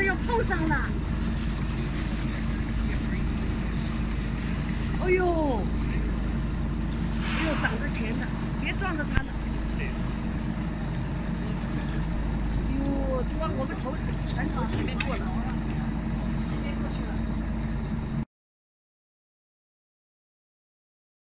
哎呦，碰上了！哎呦，哎呦，挡着前的，别撞着他了。哎呦，往我们头船头前面过了。